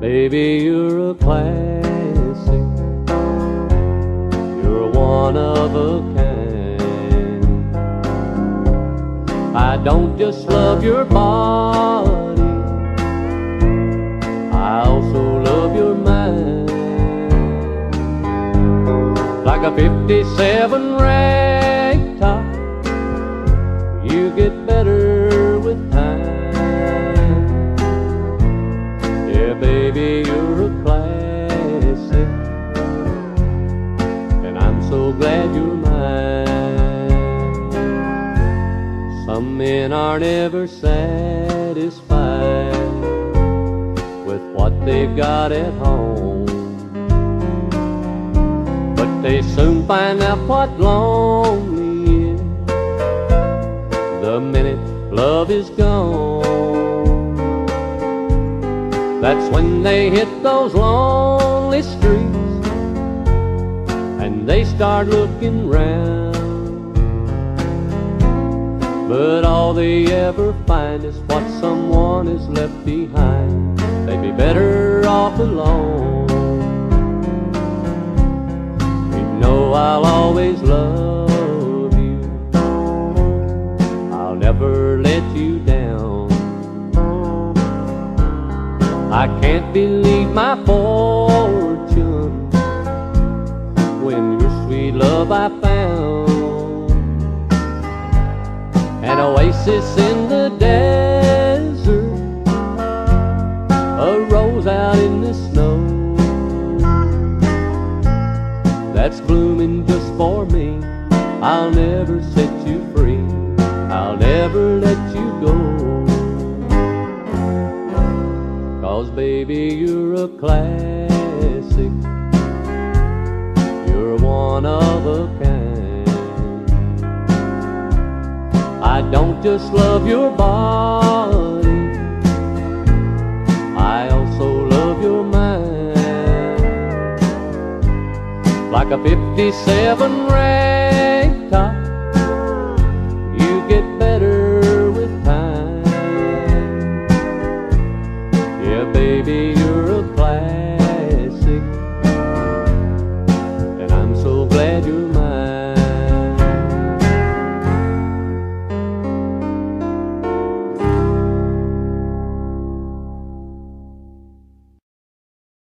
classic. You're a blessing You're one of a kind. I don't just love your body, I also love your mind. Like a 57 ragtop, baby, you're a classic, and I'm so glad you're mine. Some men aren't ever satisfied with what they've got at home, but they soon find out what lonely is the minute love is gone. That's when they hit those lonely streets and they start looking round. But all they ever find is what someone has left behind. They'd be better off alone. You know I'll always love I can't believe my fortune when your sweet love I found. An oasis in the desert, a rose out in the snow that's blooming Cause baby, you're a classic. You're one of a kind. I don't just love your body. I also love your mind. Like a 57 Ram baby, you're a classic. And I'm so glad you're mine.